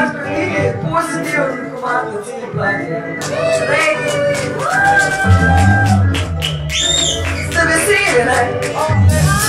vaš knjigi pozitivnih komandacij planje. Regi. Ste veseli, ne.